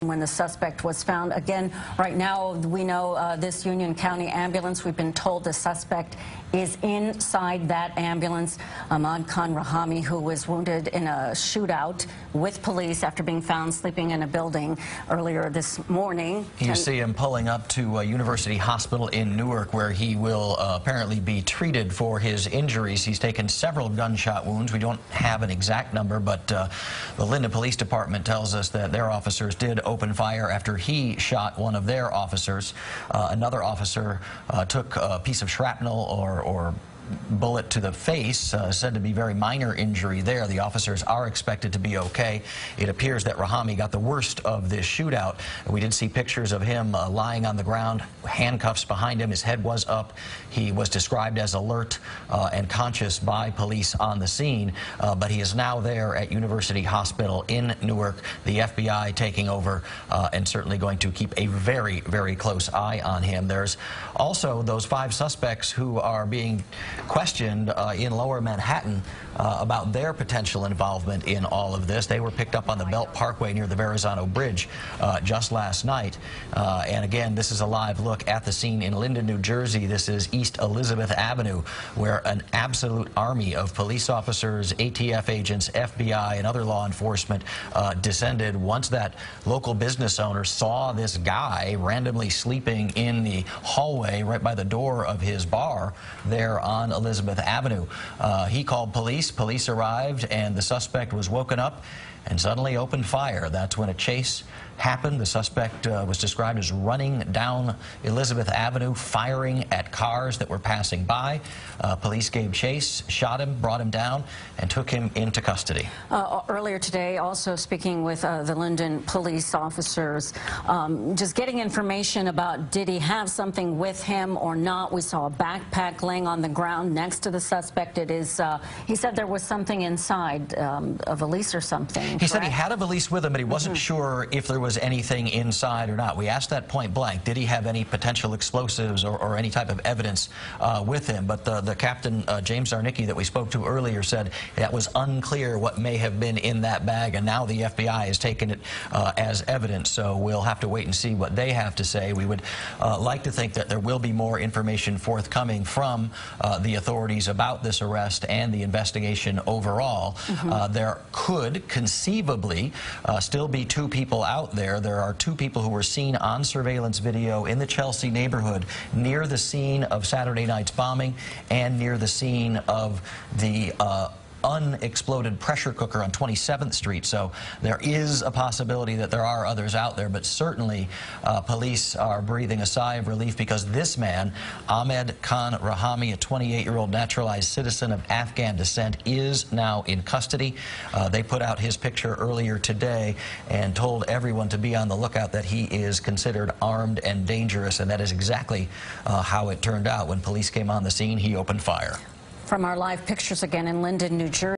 when the suspect was found. Again, right now we know uh, this Union County ambulance, we've been told the suspect is inside that ambulance. Ahmad Khan Rahami, who was wounded in a shootout with police after being found sleeping in a building earlier this morning. You see him pulling up to a University Hospital in Newark, where he will uh, apparently be treated for his injuries. He's taken several gunshot wounds. We don't have an exact number, but uh, the Linden Police Department tells us that their officers did open fire after he shot one of their officers. Uh, another officer uh, took a piece of shrapnel or, or bullet to the face, uh, said to be very minor injury there. The officers are expected to be okay. It appears that Rahami got the worst of this shootout. We did see pictures of him uh, lying on the ground, handcuffs behind him. His head was up. He was described as alert uh, and conscious by police on the scene, uh, but he is now there at University Hospital in Newark. The FBI taking over uh, and certainly going to keep a very, very close eye on him. There's also those five suspects who are being questioned uh, in lower Manhattan uh, about their potential involvement in all of this. They were picked up on the Belt Parkway near the Verrazano Bridge uh, just last night. Uh, and again, this is a live look at the scene in Linden, New Jersey. This is East Elizabeth Avenue, where an absolute army of police officers, ATF agents, FBI, and other law enforcement uh, descended once that local business owner saw this guy randomly sleeping in the hallway right by the door of his bar there on Elizabeth Avenue. Uh, he called police. Police arrived and the suspect was woken up and suddenly opened fire. That's when a chase happened. The suspect uh, was described as running down Elizabeth Avenue, firing at cars that were passing by. Uh, police gave chase, shot him, brought him down, and took him into custody. Uh, earlier today, also speaking with uh, the Linden police officers, um, just getting information about did he have something with him or not. We saw a backpack laying on the ground next to the suspect. It is, uh, he said there was something inside, um, a valise or something. He correct? said he had a valise with him, but he wasn't mm -hmm. sure if there was was anything inside or not. We asked that point blank. Did he have any potential explosives or, or any type of evidence uh, with him? But the, the captain, uh, James Zarnicki, that we spoke to earlier, said that was unclear what may have been in that bag, and now the FBI has taken it uh, as evidence. So we'll have to wait and see what they have to say. We would uh, like to think that there will be more information forthcoming from uh, the authorities about this arrest and the investigation overall. Mm -hmm. there could conceivably still be two people out there, there are two people who were seen on surveillance video in the Chelsea neighborhood near the scene of Saturday night's bombing and near the scene of the uh, unexploded pressure cooker on 27th Street. So there is a possibility that there are others out there, but certainly uh, police are breathing a sigh of relief because this man, Ahmad Khan Rahami, a 28-year-old naturalized citizen of Afghan descent, is now in custody. Uh, they put out his picture earlier today and told everyone to be on the lookout that he is considered armed and dangerous, and that is exactly uh, how it turned out. When police came on the scene, he opened fire. From our live pictures again in Linden, New Jersey.